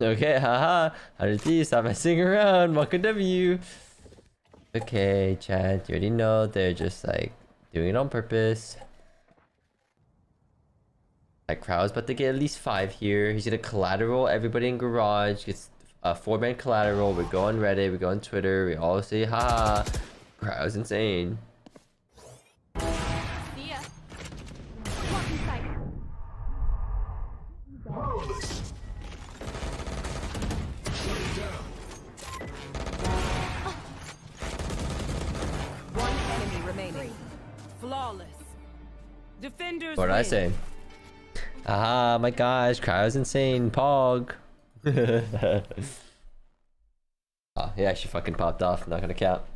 Okay, haha. 100T, stop messing around. Welcome W. Okay, Chad, you already know they're just like doing it on purpose. That crowd's about to get at least five here. He's gonna collateral everybody in garage. Gets uh, a four man collateral. We go on Reddit. We go on Twitter. We all say ha. Crowd's insane. See ya. Remaining. Flawless. Defenders What did I say? Ah, my gosh, crowd's insane. Pog. oh, he actually fucking popped off. Not gonna cap.